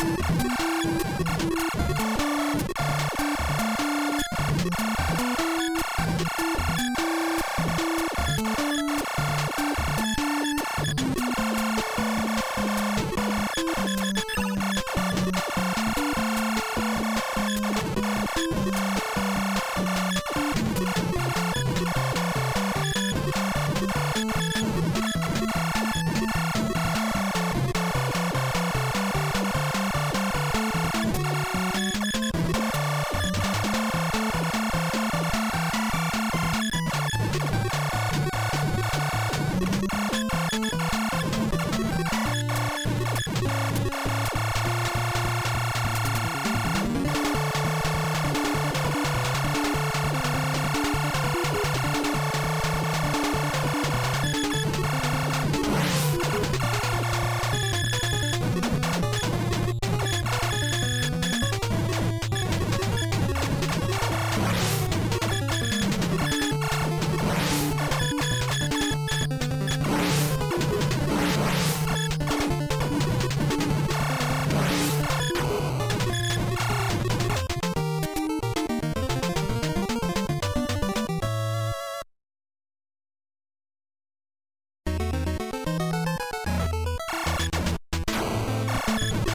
you